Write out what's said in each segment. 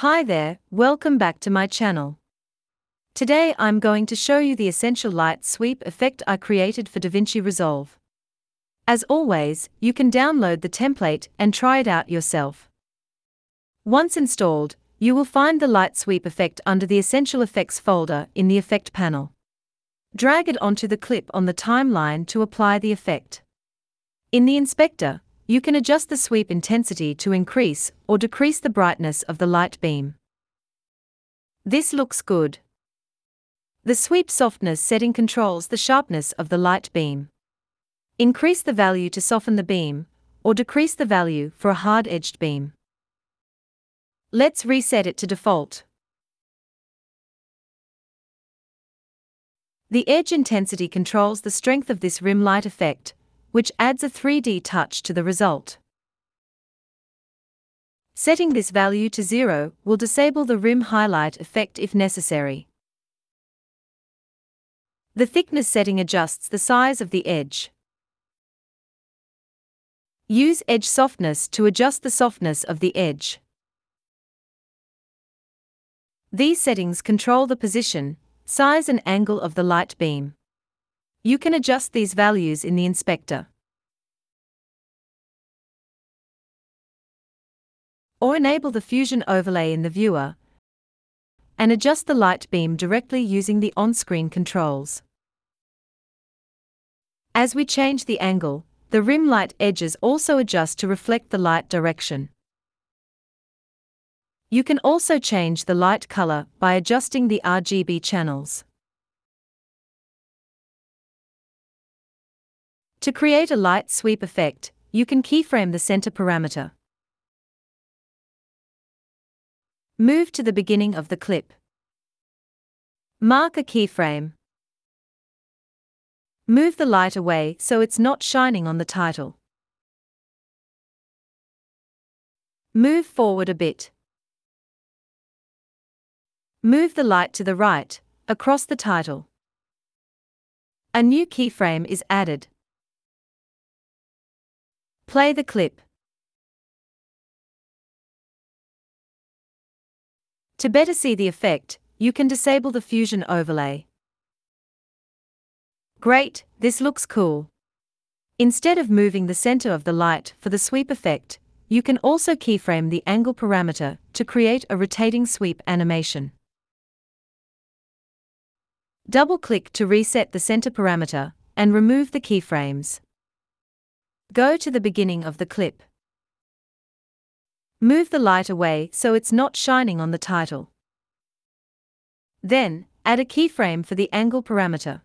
Hi there, welcome back to my channel. Today I'm going to show you the essential light sweep effect I created for DaVinci Resolve. As always, you can download the template and try it out yourself. Once installed, you will find the light sweep effect under the Essential Effects folder in the Effect panel. Drag it onto the clip on the timeline to apply the effect. In the inspector, you can adjust the sweep intensity to increase or decrease the brightness of the light beam. This looks good. The sweep softness setting controls the sharpness of the light beam. Increase the value to soften the beam, or decrease the value for a hard-edged beam. Let's reset it to default. The edge intensity controls the strength of this rim light effect, which adds a 3D touch to the result. Setting this value to zero will disable the rim highlight effect if necessary. The thickness setting adjusts the size of the edge. Use edge softness to adjust the softness of the edge. These settings control the position, size and angle of the light beam. You can adjust these values in the inspector. Or enable the Fusion overlay in the viewer and adjust the light beam directly using the on-screen controls. As we change the angle, the rim light edges also adjust to reflect the light direction. You can also change the light color by adjusting the RGB channels. To create a light sweep effect, you can keyframe the center parameter. Move to the beginning of the clip. Mark a keyframe. Move the light away so it's not shining on the title. Move forward a bit. Move the light to the right, across the title. A new keyframe is added. Play the clip. To better see the effect, you can disable the Fusion overlay. Great, this looks cool. Instead of moving the center of the light for the sweep effect, you can also keyframe the angle parameter to create a rotating sweep animation. Double-click to reset the center parameter and remove the keyframes. Go to the beginning of the clip. Move the light away so it's not shining on the title. Then, add a keyframe for the angle parameter.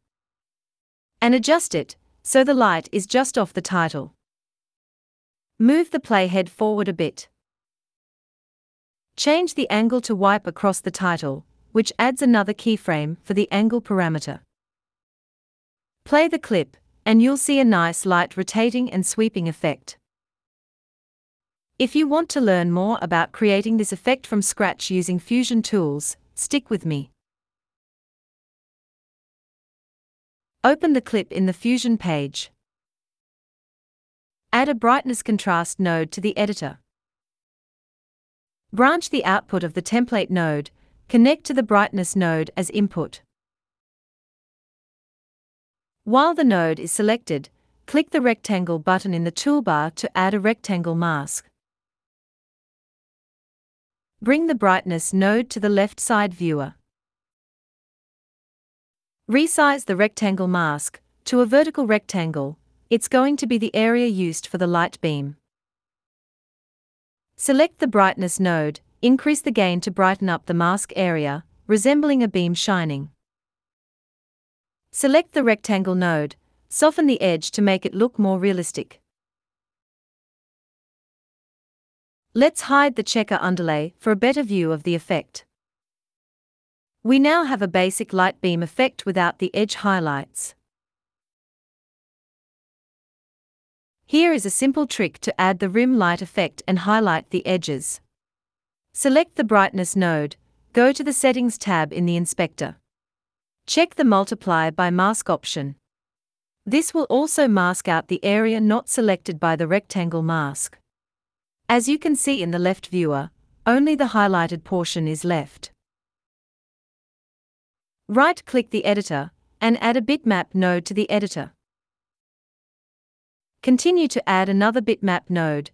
And adjust it, so the light is just off the title. Move the playhead forward a bit. Change the angle to wipe across the title, which adds another keyframe for the angle parameter. Play the clip, and you'll see a nice light rotating and sweeping effect. If you want to learn more about creating this effect from scratch using Fusion tools, stick with me. Open the clip in the Fusion page. Add a brightness contrast node to the editor. Branch the output of the template node, connect to the brightness node as input. While the node is selected, click the rectangle button in the toolbar to add a rectangle mask. Bring the brightness node to the left side viewer. Resize the rectangle mask to a vertical rectangle, it's going to be the area used for the light beam. Select the brightness node, increase the gain to brighten up the mask area, resembling a beam shining. Select the rectangle node, soften the edge to make it look more realistic. Let's hide the checker underlay for a better view of the effect. We now have a basic light beam effect without the edge highlights. Here is a simple trick to add the rim light effect and highlight the edges. Select the brightness node, go to the Settings tab in the inspector. Check the Multiply by Mask option. This will also mask out the area not selected by the rectangle mask. As you can see in the left viewer, only the highlighted portion is left. Right-click the editor, and add a bitmap node to the editor. Continue to add another bitmap node.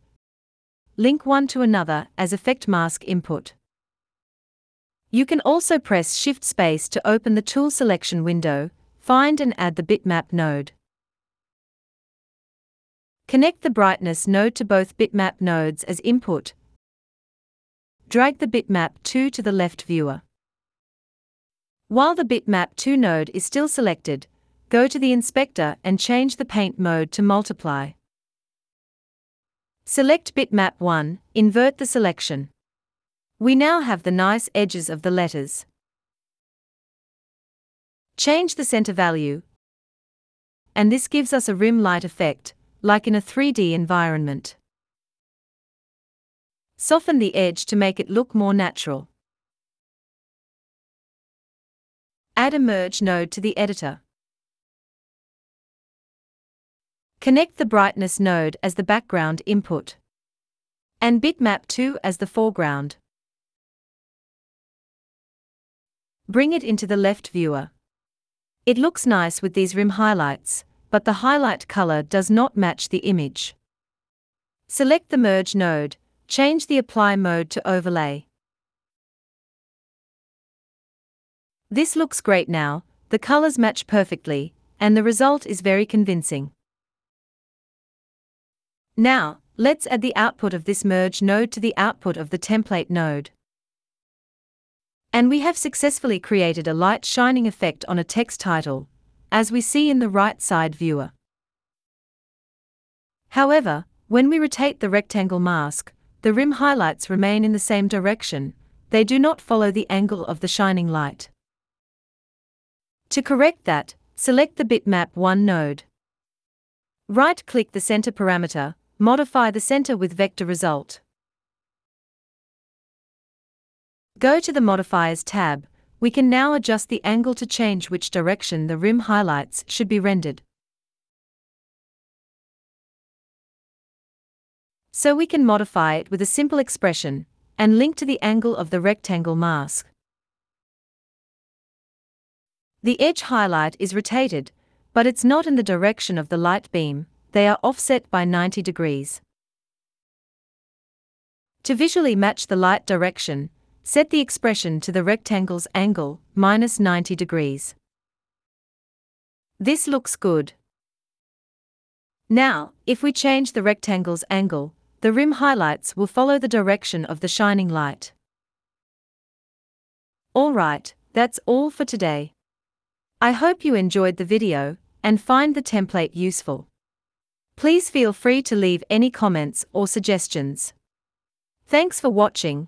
Link one to another as effect mask input. You can also press Shift Space to open the tool selection window, find and add the bitmap node. Connect the brightness node to both bitmap nodes as input. Drag the bitmap 2 to the left viewer. While the bitmap 2 node is still selected, go to the inspector and change the paint mode to multiply. Select bitmap 1, invert the selection. We now have the nice edges of the letters. Change the center value. And this gives us a rim light effect, like in a 3D environment. Soften the edge to make it look more natural. Add a merge node to the editor. Connect the brightness node as the background input. And bitmap 2 as the foreground. Bring it into the left viewer. It looks nice with these rim highlights, but the highlight color does not match the image. Select the Merge node, change the Apply mode to Overlay. This looks great now, the colors match perfectly, and the result is very convincing. Now, let's add the output of this merge node to the output of the template node. And we have successfully created a light shining effect on a text title, as we see in the right side viewer. However, when we rotate the rectangle mask, the rim highlights remain in the same direction, they do not follow the angle of the shining light. To correct that, select the bitmap 1 node. Right-click the center parameter, modify the center with vector result. Go to the Modifiers tab, we can now adjust the angle to change which direction the rim highlights should be rendered. So we can modify it with a simple expression, and link to the angle of the rectangle mask. The edge highlight is rotated, but it's not in the direction of the light beam, they are offset by 90 degrees. To visually match the light direction, Set the expression to the rectangle's angle, minus 90 degrees. This looks good. Now, if we change the rectangle's angle, the rim highlights will follow the direction of the shining light. Alright, that's all for today. I hope you enjoyed the video and find the template useful. Please feel free to leave any comments or suggestions. Thanks for watching